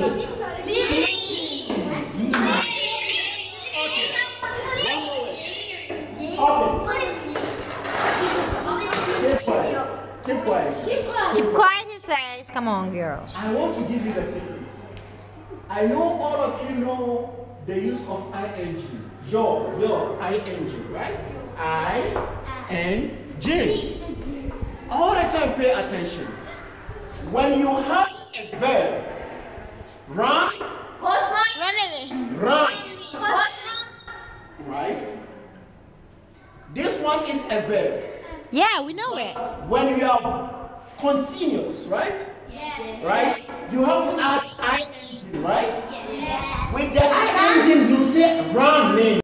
Keep quiet. Keep quiet. Come on, girls. I want to give you the secret. I know all of you know the use of ing. Your, your, ing, right? I, N, G. All the time, pay attention. When you have a verb, right? This one is a verb. Yeah, we know it. When you are continuous, right? Yes. Right? You have to add ing, right? With the ing, you say running.